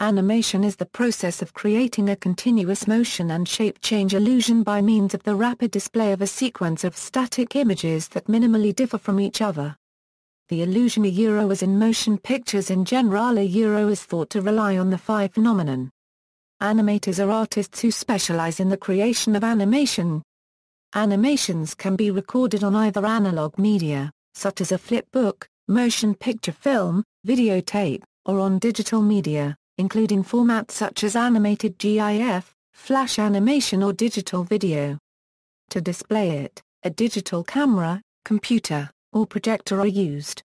Animation is the process of creating a continuous motion and shape change illusion by means of the rapid display of a sequence of static images that minimally differ from each other. The illusion a euro is in motion pictures in general a euro is thought to rely on the phi phenomenon. Animators are artists who specialize in the creation of animation. Animations can be recorded on either analog media, such as a flip book, motion picture film, videotape, or on digital media including formats such as animated GIF, flash animation or digital video. To display it, a digital camera, computer, or projector are used.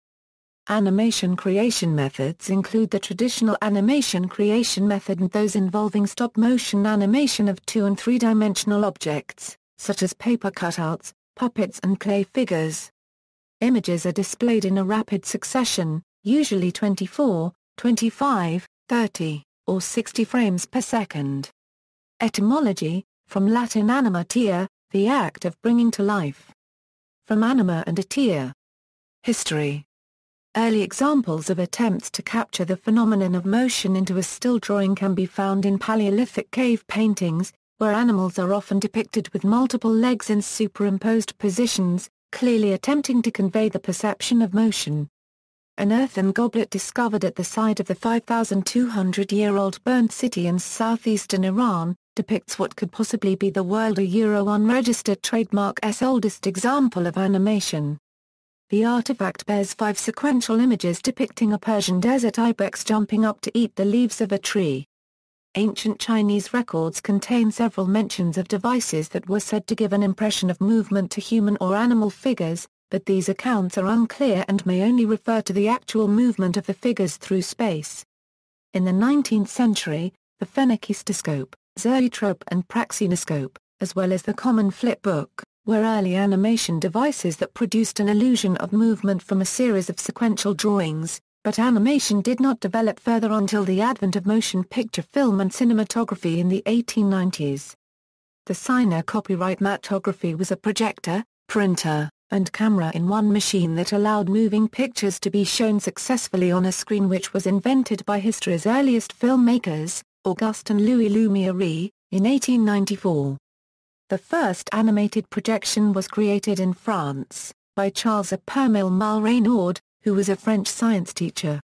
Animation creation methods include the traditional animation creation method and those involving stop-motion animation of two- and three-dimensional objects, such as paper cutouts, puppets and clay figures. Images are displayed in a rapid succession, usually 24, 25, 30, or 60 frames per second. Etymology, from Latin animatia, the act of bringing to life. From anima and atia. History. Early examples of attempts to capture the phenomenon of motion into a still drawing can be found in Paleolithic cave paintings, where animals are often depicted with multiple legs in superimposed positions, clearly attempting to convey the perception of motion. An earthen goblet discovered at the site of the 5,200-year-old burnt city in southeastern Iran, depicts what could possibly be the world a Euro unregistered trademark's oldest example of animation. The artifact bears five sequential images depicting a Persian desert ibex jumping up to eat the leaves of a tree. Ancient Chinese records contain several mentions of devices that were said to give an impression of movement to human or animal figures, but these accounts are unclear and may only refer to the actual movement of the figures through space. In the 19th century, the phenakistoscope, zoetrope and praxinoscope, as well as the common flip book, were early animation devices that produced an illusion of movement from a series of sequential drawings, but animation did not develop further until the advent of motion picture film and cinematography in the 1890s. The Cine copyright matography was a projector, printer, and camera in one machine that allowed moving pictures to be shown successfully on a screen which was invented by history's earliest filmmakers, Auguste and Louis Lumiere, in 1894. The first animated projection was created in France, by Charles Epermille Reynaud, who was a French science teacher.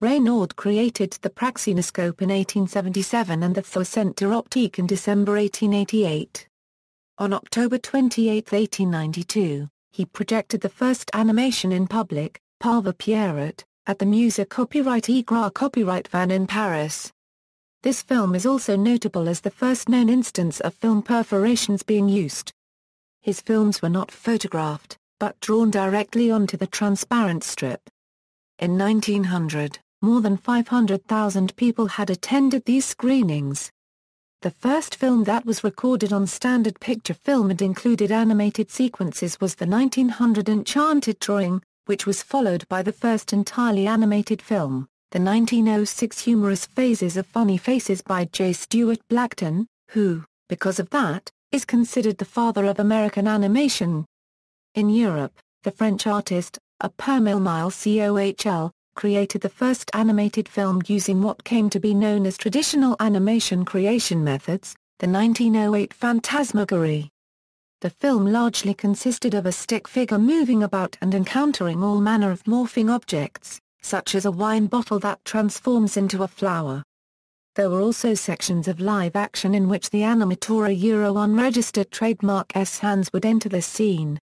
Reynaud created the praxinoscope in 1877 and the Faux Optique in December 1888. On October 28, 1892, he projected the first animation in public, Pauvre Pierrot, at the Musée Copyright Igras Copyright Van in Paris. This film is also notable as the first known instance of film perforations being used. His films were not photographed, but drawn directly onto the transparent strip. In 1900, more than 500,000 people had attended these screenings. The first film that was recorded on standard picture film and included animated sequences was the 1900 Enchanted Drawing, which was followed by the first entirely animated film, the 1906 Humorous Phases of Funny Faces by J. Stuart Blackton, who, because of that, is considered the father of American animation. In Europe, the French artist, Epermille Cohl, created the first animated film using what came to be known as traditional animation creation methods, the 1908 Phantasmagorie. The film largely consisted of a stick figure moving about and encountering all manner of morphing objects, such as a wine bottle that transforms into a flower. There were also sections of live action in which the animatora Euro unregistered trademark S hands would enter the scene.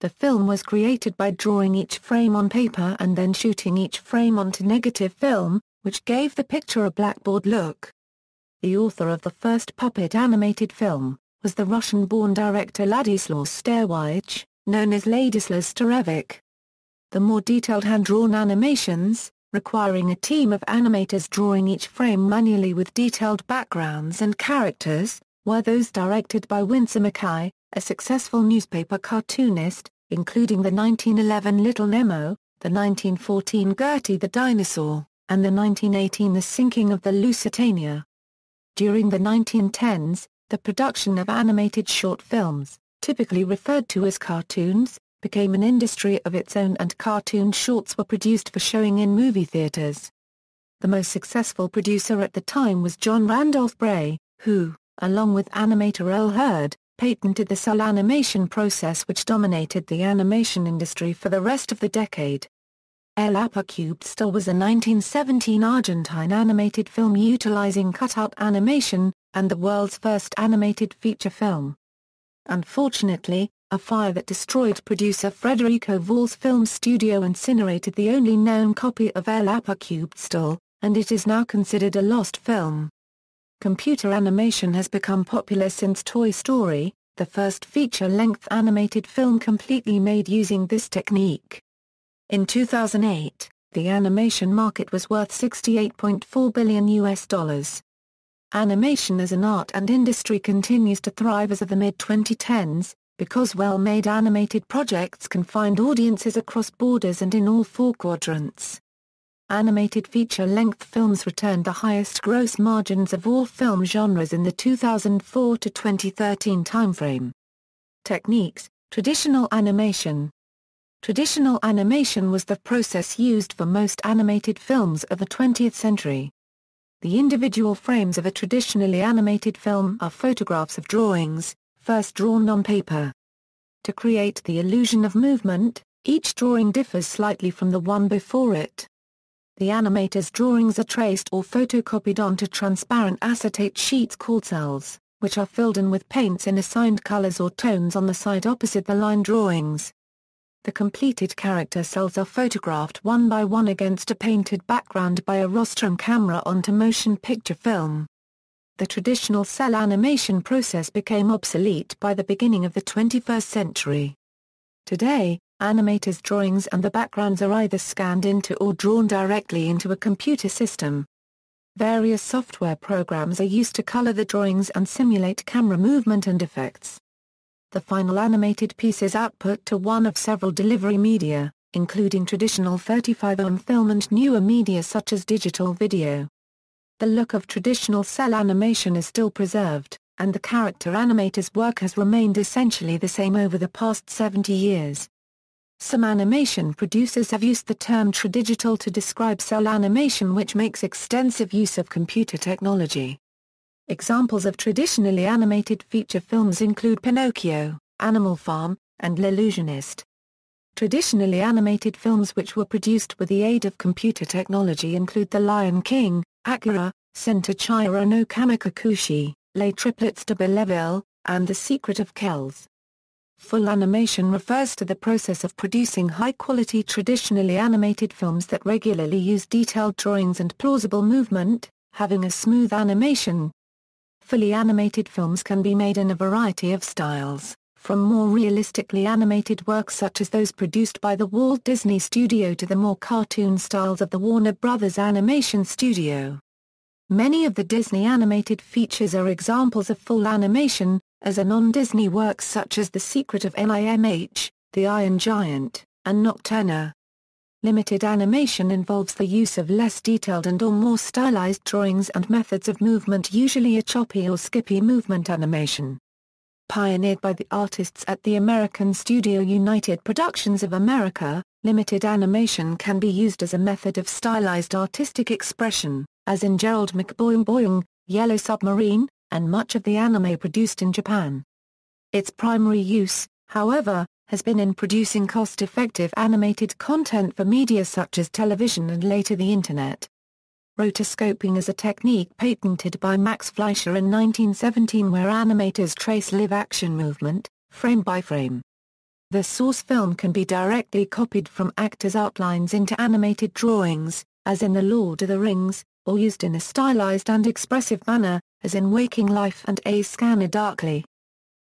The film was created by drawing each frame on paper and then shooting each frame onto negative film, which gave the picture a blackboard look. The author of the first puppet animated film, was the Russian-born director Ladislaus Sterwich, known as Ladislas Starevich. The more detailed hand-drawn animations, requiring a team of animators drawing each frame manually with detailed backgrounds and characters, were those directed by Winsor McCay, a successful newspaper cartoonist, including the 1911 Little Nemo, the 1914 Gertie the Dinosaur, and the 1918 The Sinking of the Lusitania. During the 1910s, the production of animated short films, typically referred to as cartoons, became an industry of its own and cartoon shorts were produced for showing in movie theaters. The most successful producer at the time was John Randolph Bray, who, along with animator Earl Hurd, patented the cel animation process which dominated the animation industry for the rest of the decade. El Apocubed Still was a 1917 Argentine animated film utilizing cutout animation, and the world's first animated feature film. Unfortunately, a fire that destroyed producer Federico Vall's film studio incinerated the only known copy of El Apocubed Still, and it is now considered a lost film. Computer animation has become popular since Toy Story, the first feature-length animated film completely made using this technique. In 2008, the animation market was worth 68.4 billion US dollars. Animation as an art and industry continues to thrive as of the mid-2010s, because well-made animated projects can find audiences across borders and in all four quadrants. Animated feature-length films returned the highest gross margins of all film genres in the 2004 to 2013 timeframe. Techniques, Traditional animation Traditional animation was the process used for most animated films of the 20th century. The individual frames of a traditionally animated film are photographs of drawings, first drawn on paper. To create the illusion of movement, each drawing differs slightly from the one before it. The animator's drawings are traced or photocopied onto transparent acetate sheets called cels, which are filled in with paints in assigned colors or tones on the side opposite the line drawings. The completed character cels are photographed one by one against a painted background by a rostrum camera onto motion picture film. The traditional cel animation process became obsolete by the beginning of the 21st century. Today, animators' drawings and the backgrounds are either scanned into or drawn directly into a computer system. Various software programs are used to color the drawings and simulate camera movement and effects. The final animated piece is output to one of several delivery media, including traditional 35mm film and newer media such as digital video. The look of traditional cel animation is still preserved, and the character animator's work has remained essentially the same over the past 70 years. Some animation producers have used the term tradigital to describe cel animation which makes extensive use of computer technology. Examples of traditionally animated feature films include Pinocchio, Animal Farm, and L'Illusionist. Traditionally animated films which were produced with the aid of computer technology include The Lion King, Akira, Sen to Chihiro no Kamikakushi, Les Triplettes de Belleville, and The Secret of Kells. Full animation refers to the process of producing high-quality traditionally animated films that regularly use detailed drawings and plausible movement, having a smooth animation. Fully animated films can be made in a variety of styles, from more realistically animated works such as those produced by the Walt Disney Studio to the more cartoon styles of the Warner Brothers Animation Studio. Many of the Disney animated features are examples of full animation, as are non-Disney works such as The Secret of NIMH, The Iron Giant, and Nocturna. Limited animation involves the use of less detailed and or more stylized drawings and methods of movement usually a choppy or skippy movement animation. Pioneered by the artists at the American studio United Productions of America, limited animation can be used as a method of stylized artistic expression, as in Gerald McBoing Boing, Yellow Submarine, and much of the anime produced in Japan. Its primary use, however, has been in producing cost-effective animated content for media such as television and later the Internet. Rotoscoping is a technique patented by Max Fleischer in 1917 where animators trace live-action movement, frame by frame. The source film can be directly copied from actors' outlines into animated drawings, as in The Lord of the Rings, or used in a stylized and expressive manner, as in Waking Life and A Scanner Darkly.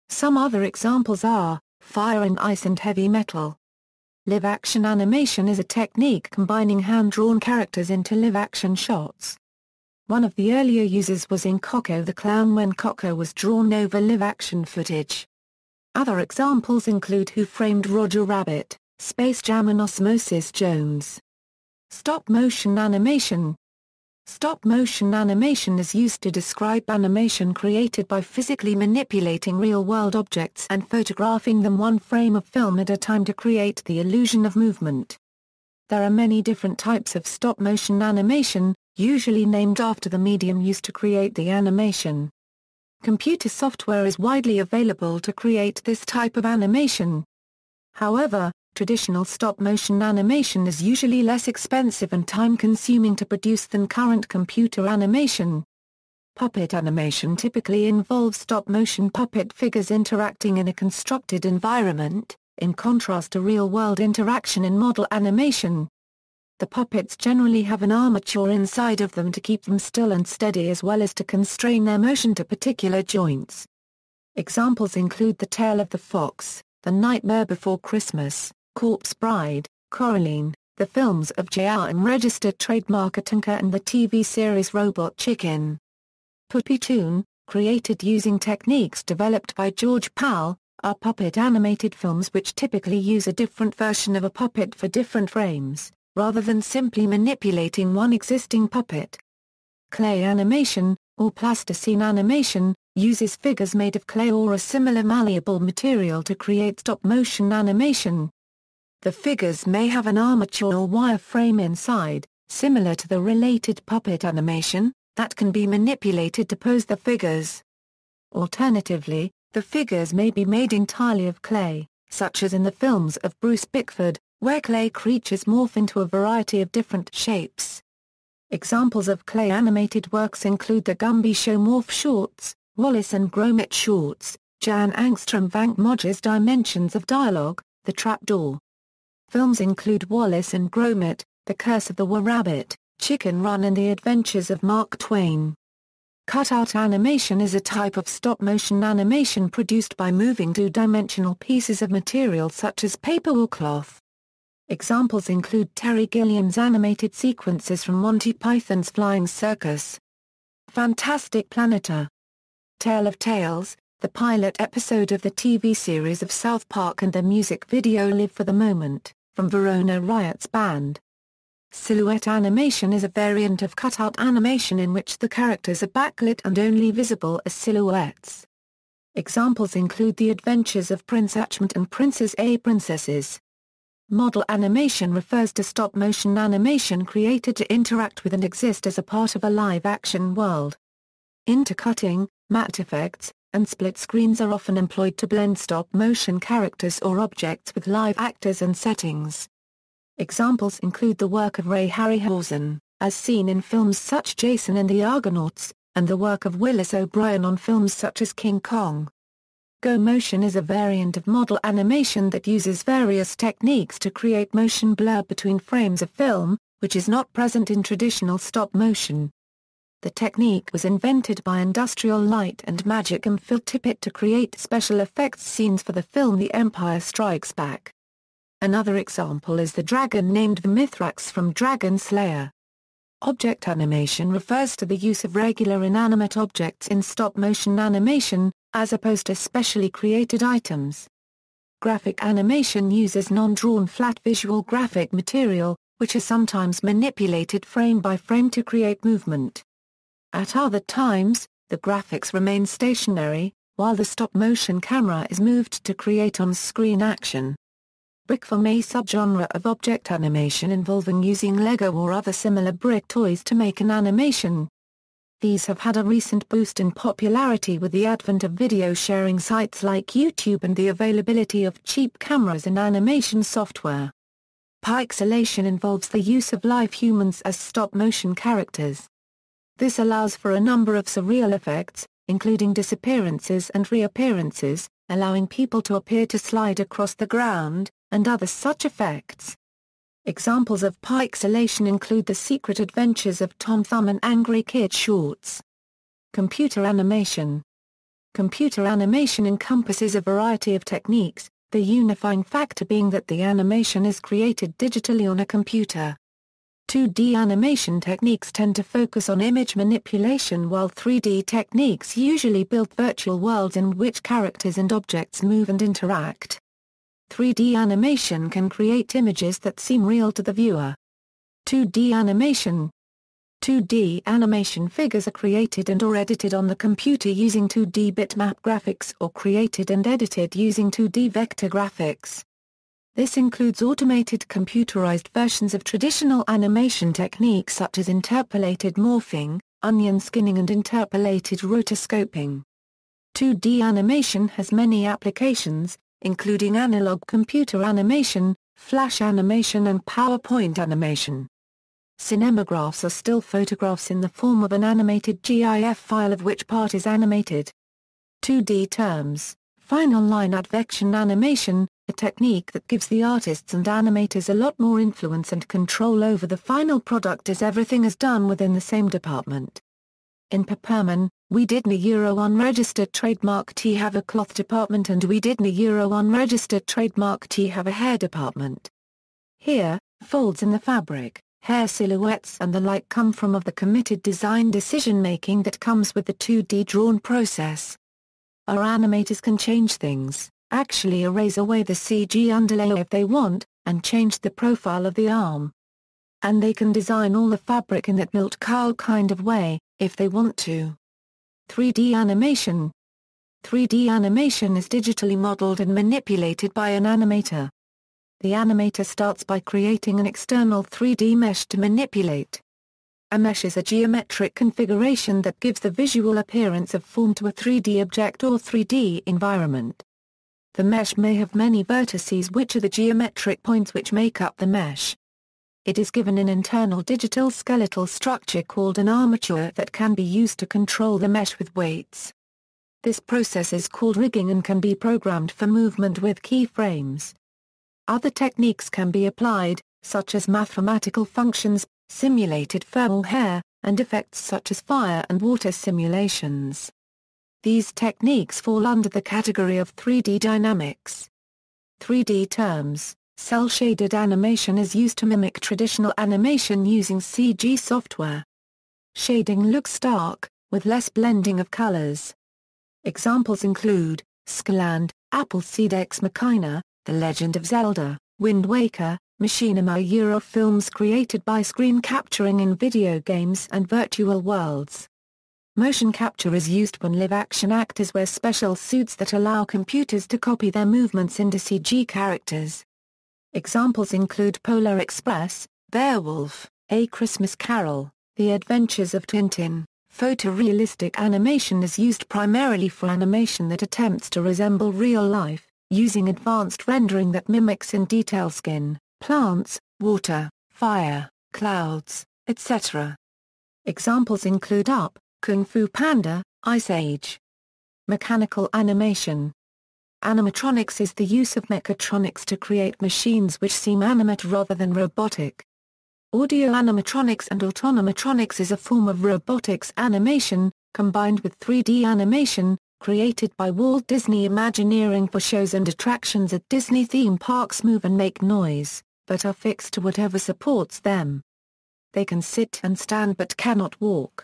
Some other examples are, Fire and Ice and Heavy Metal. Live-action animation is a technique combining hand-drawn characters into live-action shots. One of the earlier uses was in Koko the Clown when Koko was drawn over live-action footage. Other examples include Who Framed Roger Rabbit, Space Jam and Osmosis Jones. Stop-motion animation Stop-motion animation is used to describe animation created by physically manipulating real-world objects and photographing them one frame of film at a time to create the illusion of movement. There are many different types of stop-motion animation, usually named after the medium used to create the animation. Computer software is widely available to create this type of animation. However, traditional stop-motion animation is usually less expensive and time-consuming to produce than current computer animation. Puppet animation typically involves stop-motion puppet figures interacting in a constructed environment, in contrast to real-world interaction in model animation. The puppets generally have an armature inside of them to keep them still and steady as well as to constrain their motion to particular joints. Examples include The Tale of the Fox, The Nightmare Before Christmas, Corpse Bride, Coraline, the films of J.R.M. registered trademark Atonka and the TV series Robot Chicken. Puppetoon, created using techniques developed by George Pal, are puppet animated films which typically use a different version of a puppet for different frames rather than simply manipulating one existing puppet. Clay animation, or plasticine animation, uses figures made of clay or a similar malleable material to create stop-motion animation. The figures may have an armature or wire frame inside, similar to the related puppet animation, that can be manipulated to pose the figures. Alternatively, the figures may be made entirely of clay, such as in the films of Bruce Bickford, where clay creatures morph into a variety of different shapes. Examples of clay animated works include the Gumby Show Morph Shorts, Wallace and Gromit Shorts, Jan Angstrom Vank Modge's Dimensions of Dialogue, The Trapdoor. Films include Wallace and Gromit, The Curse of the Were-Rabbit, Chicken Run and The Adventures of Mark Twain. Cutout animation is a type of stop-motion animation produced by moving two-dimensional pieces of material such as paper or cloth. Examples include Terry Gilliam's animated sequences from Monty Python's Flying Circus. Fantastic Planeter. Tale of Tales, the pilot episode of the TV series of South Park and the music video Live for the Moment, from Verona Riot's band. Silhouette animation is a variant of cutout animation in which the characters are backlit and only visible as silhouettes. Examples include The Adventures of Prince Achmed and Princess A. Princesses. Model animation refers to stop-motion animation created to interact with and exist as a part of a live-action world. Intercutting, matte effects, and split screens are often employed to blend stop-motion characters or objects with live actors and settings. Examples include the work of Ray Harryhausen, as seen in films such Jason and the Argonauts, and the work of Willis O'Brien on films such as King Kong. Go motion is a variant of model animation that uses various techniques to create motion blur between frames of film, which is not present in traditional stop motion. The technique was invented by Industrial Light and Magic and Phil Tippett to create special effects scenes for the film The Empire Strikes Back. Another example is the dragon named Mithrax from Dragon Slayer. Object animation refers to the use of regular inanimate objects in stop-motion animation, as opposed to specially created items. Graphic animation uses non-drawn flat visual graphic material, which is sometimes manipulated frame by frame to create movement. At other times, the graphics remain stationary, while the stop-motion camera is moved to create on-screen action. Brickfilm a subgenre of object animation involving using Lego or other similar brick toys to make an animation, these have had a recent boost in popularity with the advent of video sharing sites like YouTube and the availability of cheap cameras and animation software. Pixelation involves the use of live humans as stop-motion characters. This allows for a number of surreal effects, including disappearances and reappearances, allowing people to appear to slide across the ground, and other such effects. Examples of pixelation include The Secret Adventures of Tom Thumb and Angry Kid shorts. Computer animation Computer animation encompasses a variety of techniques, the unifying factor being that the animation is created digitally on a computer. 2D animation techniques tend to focus on image manipulation while 3D techniques usually build virtual worlds in which characters and objects move and interact. 3D animation can create images that seem real to the viewer. 2D animation 2D animation figures are created and or edited on the computer using 2D bitmap graphics or created and edited using 2D vector graphics. This includes automated computerized versions of traditional animation techniques such as interpolated morphing, onion skinning and interpolated rotoscoping. 2D animation has many applications, including analog computer animation, flash animation and PowerPoint animation. Cinemagraphs are still photographs in the form of an animated GIF file of which part is animated. 2D terms, final line advection animation, a technique that gives the artists and animators a lot more influence and control over the final product as everything is done within the same department. In Paperman, we did a Euro unregistered trademark T have a cloth department and we did a Euro unregistered trademark T have a hair department. Here, folds in the fabric, hair silhouettes and the like come from of the committed design decision-making that comes with the 2D drawn process. Our animators can change things, actually erase away the CG underlay if they want, and change the profile of the arm. And they can design all the fabric in that Milt Kahl kind of way, if they want to. 3D animation 3D animation is digitally modeled and manipulated by an animator. The animator starts by creating an external 3D mesh to manipulate. A mesh is a geometric configuration that gives the visual appearance of form to a 3D object or 3D environment. The mesh may have many vertices which are the geometric points which make up the mesh. It is given an internal digital skeletal structure called an armature that can be used to control the mesh with weights. This process is called rigging and can be programmed for movement with keyframes. Other techniques can be applied, such as mathematical functions, simulated or hair, and effects such as fire and water simulations. These techniques fall under the category of 3D dynamics. 3D terms, cel-shaded animation is used to mimic traditional animation using CG software. Shading looks stark, with less blending of colors. Examples include, Skyland, Appleseed Ex Machina, The Legend of Zelda, Wind Waker, Machinima Euro films created by screen capturing in video games and virtual worlds. Motion capture is used when live-action actors wear special suits that allow computers to copy their movements into CG characters. Examples include Polar Express, Beowulf, A Christmas Carol, The Adventures of Tintin. Photorealistic animation is used primarily for animation that attempts to resemble real life, using advanced rendering that mimics in detail skin, plants, water, fire, clouds, etc. Examples include Up, Kung Fu Panda, Ice Age. Mechanical animation. Animatronics is the use of mechatronics to create machines which seem animate rather than robotic. Audio animatronics and autonomatronics is a form of robotics animation, combined with 3D animation, created by Walt Disney Imagineering for shows and attractions at Disney theme parks move and make noise, but are fixed to whatever supports them. They can sit and stand but cannot walk.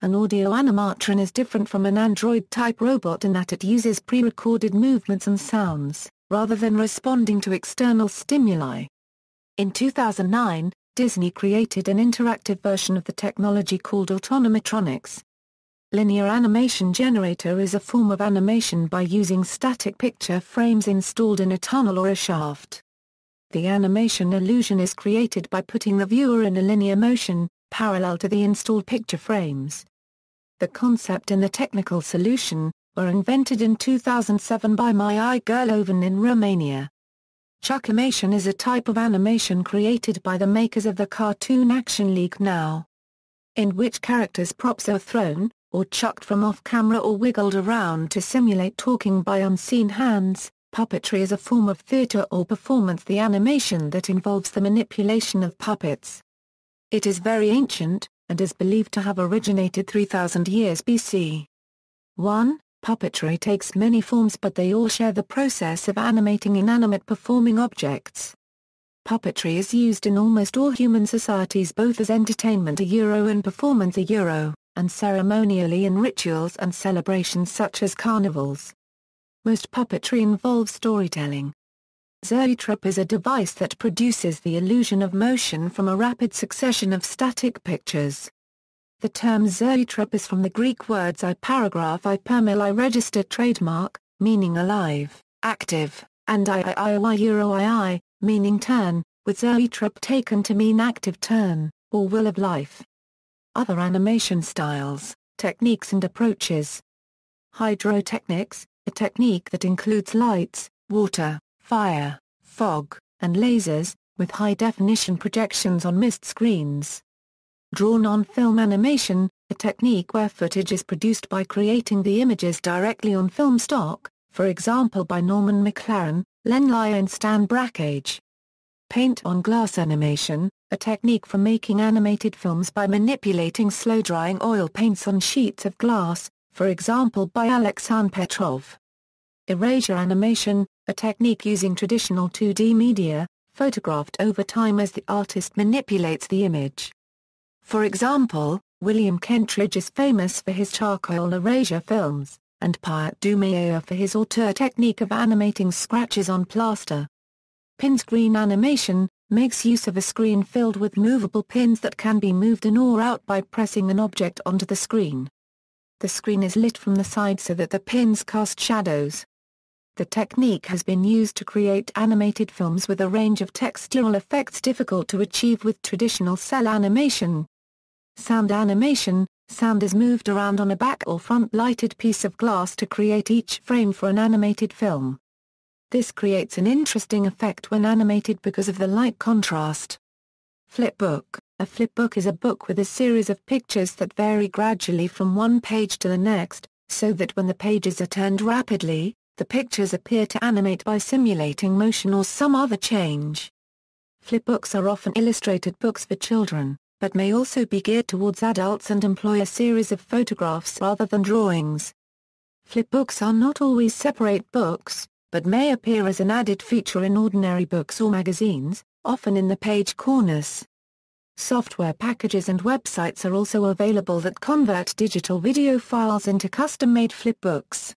An audio animatron is different from an android-type robot in that it uses pre-recorded movements and sounds, rather than responding to external stimuli. In 2009, Disney created an interactive version of the technology called Autonomatronics. Linear animation generator is a form of animation by using static picture frames installed in a tunnel or a shaft. The animation illusion is created by putting the viewer in a linear motion, parallel to the installed picture frames. The concept and the technical solution, were invented in 2007 by Mihai Girlovan in Romania. Chuckimation is a type of animation created by the makers of the cartoon Action League Now, in which characters' props are thrown, or chucked from off-camera or wiggled around to simulate talking by unseen hands. Puppetry is a form of theater or performance the animation that involves the manipulation of puppets. It is very ancient, and is believed to have originated 3000 years BC. 1. Puppetry takes many forms but they all share the process of animating inanimate performing objects. Puppetry is used in almost all human societies both as entertainment a euro and performance a euro, and ceremonially in rituals and celebrations such as carnivals. Most puppetry involves storytelling, Zoetrope is a device that produces the illusion of motion from a rapid succession of static pictures. The term zoetrope is from the Greek words I paragraph I permil I registered trademark, meaning alive, active, and iiiy euro ii, meaning turn, with zoetrop taken to mean active turn, or will of life. Other animation styles, techniques and approaches. Hydrotechnics, a technique that includes lights, water, fire, fog, and lasers, with high-definition projections on mist screens. Drawn-on-film animation, a technique where footage is produced by creating the images directly on film stock, for example by Norman McLaren, Len Lye and Stan Brakhage. Paint-on-glass animation, a technique for making animated films by manipulating slow-drying oil paints on sheets of glass, for example by Alexan Petrov. Erasure animation, a technique using traditional 2D media, photographed over time as the artist manipulates the image. For example, William Kentridge is famous for his charcoal erasure films, and Pierre Dumeyer for his auteur technique of animating scratches on plaster. Pin screen animation, makes use of a screen filled with movable pins that can be moved in or out by pressing an object onto the screen. The screen is lit from the side so that the pins cast shadows. The technique has been used to create animated films with a range of textural effects difficult to achieve with traditional cel animation, Sound animation, sound is moved around on a back or front lighted piece of glass to create each frame for an animated film. This creates an interesting effect when animated because of the light contrast. Flipbook A flipbook is a book with a series of pictures that vary gradually from one page to the next, so that when the pages are turned rapidly, the pictures appear to animate by simulating motion or some other change. Flipbooks are often illustrated books for children but may also be geared towards adults and employ a series of photographs rather than drawings. Flipbooks are not always separate books, but may appear as an added feature in ordinary books or magazines, often in the page corners. Software packages and websites are also available that convert digital video files into custom-made flipbooks.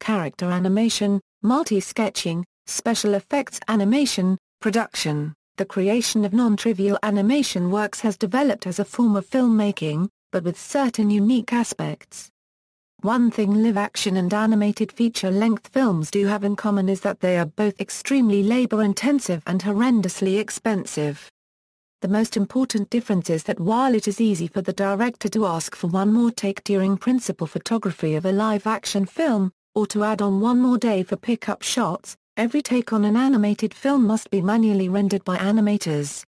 Character animation, multi-sketching, special effects animation, production the creation of non-trivial animation works has developed as a form of filmmaking, but with certain unique aspects. One thing live-action and animated feature-length films do have in common is that they are both extremely labor-intensive and horrendously expensive. The most important difference is that while it is easy for the director to ask for one more take during principal photography of a live-action film, or to add on one more day for pick-up shots, Every take on an animated film must be manually rendered by animators.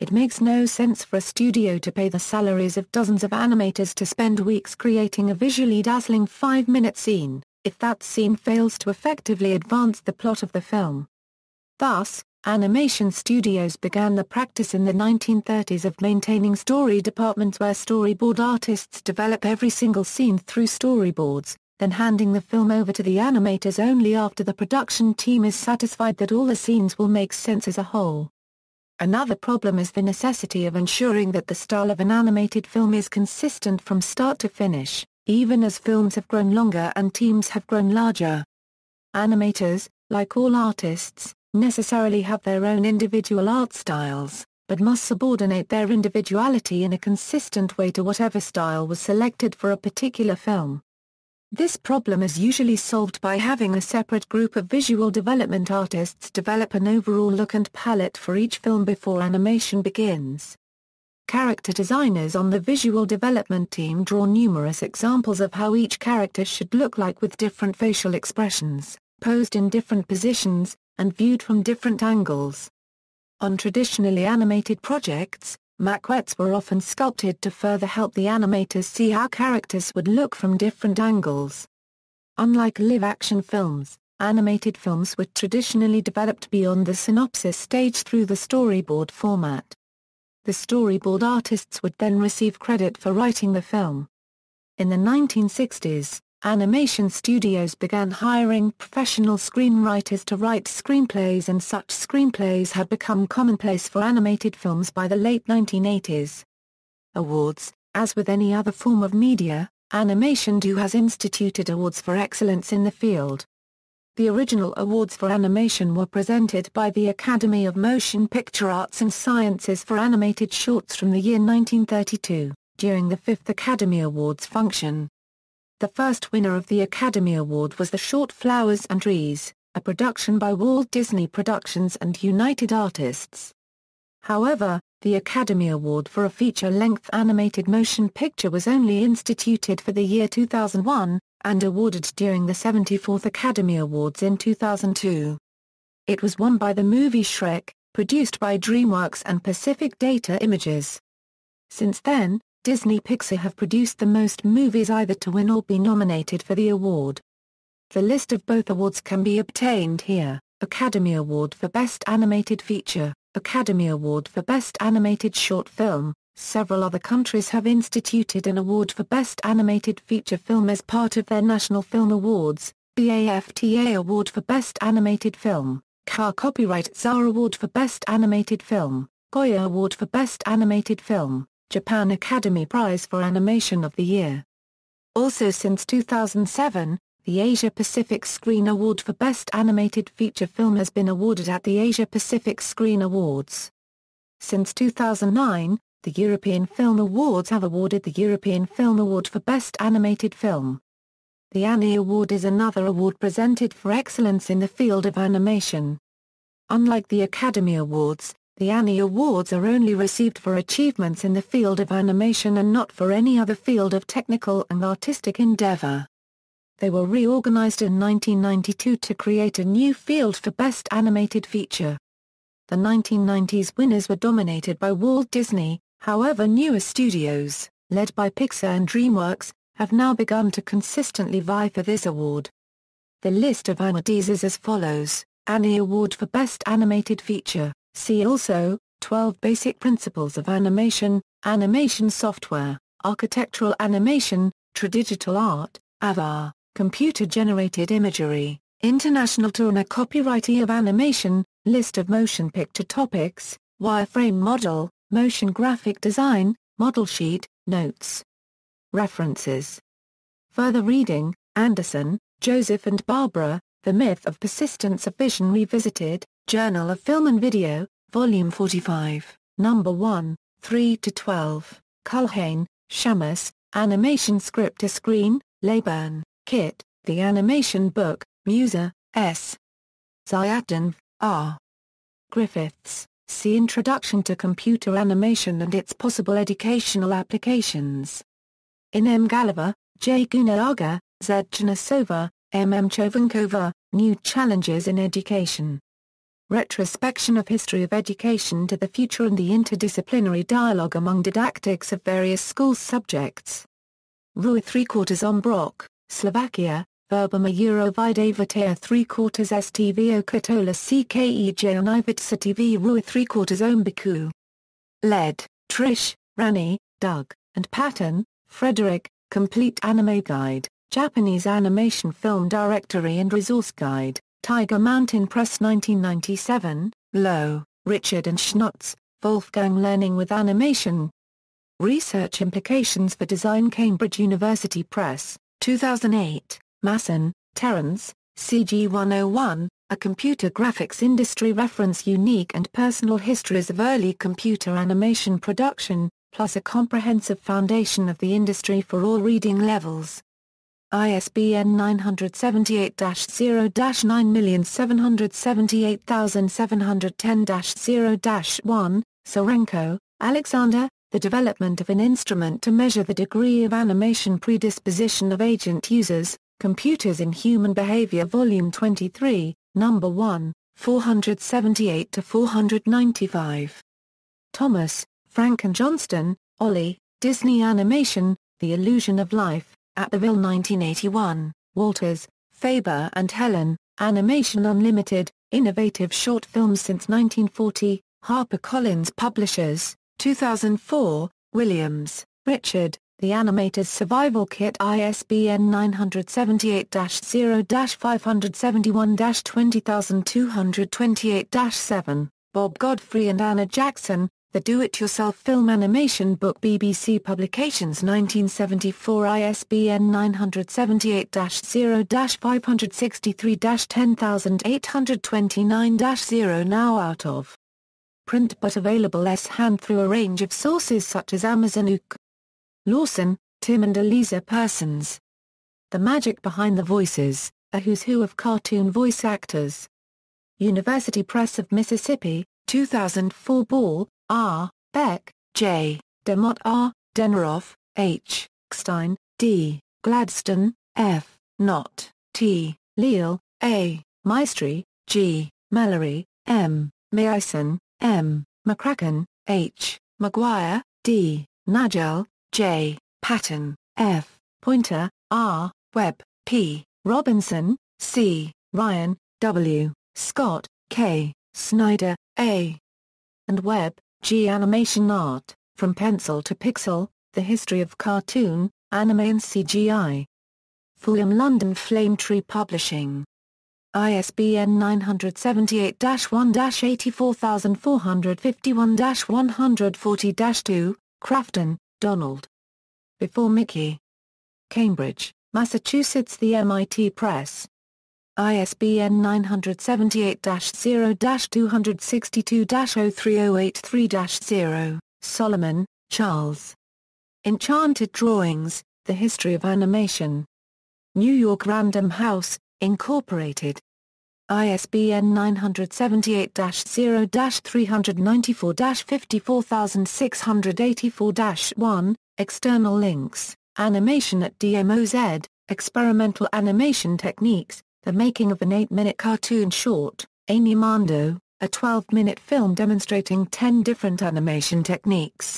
It makes no sense for a studio to pay the salaries of dozens of animators to spend weeks creating a visually dazzling five-minute scene, if that scene fails to effectively advance the plot of the film. Thus, animation studios began the practice in the 1930s of maintaining story departments where storyboard artists develop every single scene through storyboards, then handing the film over to the animators only after the production team is satisfied that all the scenes will make sense as a whole. Another problem is the necessity of ensuring that the style of an animated film is consistent from start to finish, even as films have grown longer and teams have grown larger. Animators, like all artists, necessarily have their own individual art styles, but must subordinate their individuality in a consistent way to whatever style was selected for a particular film. This problem is usually solved by having a separate group of visual development artists develop an overall look and palette for each film before animation begins. Character designers on the visual development team draw numerous examples of how each character should look like with different facial expressions, posed in different positions, and viewed from different angles. On traditionally animated projects, Maquettes were often sculpted to further help the animators see how characters would look from different angles. Unlike live-action films, animated films were traditionally developed beyond the synopsis stage through the storyboard format. The storyboard artists would then receive credit for writing the film. In the 1960s, Animation studios began hiring professional screenwriters to write screenplays and such screenplays had become commonplace for animated films by the late 1980s. Awards As with any other form of media, Animation Do has instituted awards for excellence in the field. The original awards for animation were presented by the Academy of Motion Picture Arts and Sciences for animated shorts from the year 1932, during the fifth Academy Awards function. The first winner of the Academy Award was the short Flowers and Trees, a production by Walt Disney Productions and United Artists. However, the Academy Award for a feature-length animated motion picture was only instituted for the year 2001, and awarded during the 74th Academy Awards in 2002. It was won by the movie Shrek, produced by DreamWorks and Pacific Data Images. Since then, Disney Pixar have produced the most movies either to win or be nominated for the award. The list of both awards can be obtained here, Academy Award for Best Animated Feature, Academy Award for Best Animated Short Film. Several other countries have instituted an award for Best Animated Feature Film as part of their National Film Awards, BAFTA Award for Best Animated Film, CAR Copyright Tsar Award for Best Animated Film, Goya Award for Best Animated Film, Japan Academy Prize for Animation of the Year. Also since 2007, the Asia Pacific Screen Award for Best Animated Feature Film has been awarded at the Asia Pacific Screen Awards. Since 2009, the European Film Awards have awarded the European Film Award for Best Animated Film. The Annie Award is another award presented for excellence in the field of animation. Unlike the Academy Awards, the Annie Awards are only received for achievements in the field of animation and not for any other field of technical and artistic endeavor. They were reorganized in 1992 to create a new field for Best Animated Feature. The 1990s winners were dominated by Walt Disney, however newer studios, led by Pixar and DreamWorks, have now begun to consistently vie for this award. The list of awardees is as follows, Annie Award for Best Animated Feature, see also, 12 Basic Principles of Animation, Animation Software, Architectural Animation, Tradigital Art, AVAR. Computer-generated imagery, International Tour Copyright of Animation, List of motion picture topics, Wireframe model, Motion graphic design, Model sheet, Notes. References. Further reading, Anderson, Joseph and Barbara, The Myth of Persistence of Vision Revisited, Journal of Film and Video, Volume 45, Number 1, 3 to 12, Culhane, Shamus, Animation Script to Screen, Laybourne. Kit, The Animation Book, Musa, S. Ziauddin, R. Griffiths, See Introduction to Computer Animation and its Possible Educational Applications. In M. Galiver, J. Gunaaga, Z. Janasova, M. M. Chovankova, New Challenges in Education. Retrospection of History of Education to the Future and the Interdisciplinary Dialogue among Didactics of Various School Subjects. Rue 3 quarters on Brock. Slovakia, Verbum Euro Vidavatea 3 quarters STVO Katola CKEJ Onivitsa TV Rua 3 quarters on Ombiku. Led, Trish, Rani, Doug, and Patton, Frederick, Complete Anime Guide, Japanese Animation Film Directory and Resource Guide, Tiger Mountain Press 1997, Lowe, Richard and Schnotz, Wolfgang Learning with Animation. Research Implications for Design Cambridge University Press. 2008, Masson, Terence, CG 101, A Computer Graphics Industry Reference Unique and Personal Histories of Early Computer Animation Production, plus a comprehensive foundation of the industry for all reading levels. ISBN 978-0-9778710-0-1, Sorenko, Alexander, the development of an instrument to measure the degree of animation predisposition of agent users, Computers in Human Behavior Volume 23, Number 1, 478-495. Thomas, Frank and Johnston, Ollie, Disney Animation, The Illusion of Life, Abbeville 1981, Walters, Faber and Helen, Animation Unlimited, Innovative Short Films since 1940, HarperCollins Publishers, 2004, Williams, Richard, The Animator's Survival Kit ISBN 978-0-571-20228-7, Bob Godfrey and Anna Jackson, The Do-It-Yourself Film Animation Book BBC Publications 1974 ISBN 978-0-563-10829-0 Now out of print but available s-hand through a range of sources such as Amazon UK. Lawson, Tim and Eliza Persons. The Magic Behind the Voices, a who's who of cartoon voice actors. University Press of Mississippi, 2004 Ball, R., Beck, J., DeMott R., Deneroff, H., Stein, D., Gladstone, F., Knott, T., Leal, A., Maestri, G., Mallory, M., Mayison, M., McCracken, H., McGuire, D., Nagel, J., Patton, F., Pointer, R., Webb, P., Robinson, C., Ryan, W., Scott, K., Snyder, A. and Webb, G. Animation Art, From Pencil to Pixel, The History of Cartoon, Anime and CGI. Fulham London Flametree Publishing. ISBN 978-1-84451-140-2, Crafton, Donald. Before Mickey. Cambridge, Massachusetts The MIT Press. ISBN 978-0-262-03083-0, Solomon, Charles. Enchanted Drawings, The History of Animation. New York Random House, Incorporated. ISBN 978-0-394-54684-1, External links, Animation at DMOZ, Experimental Animation Techniques, The Making of an 8-Minute Cartoon Short, Animando, a 12-minute film demonstrating 10 different animation techniques,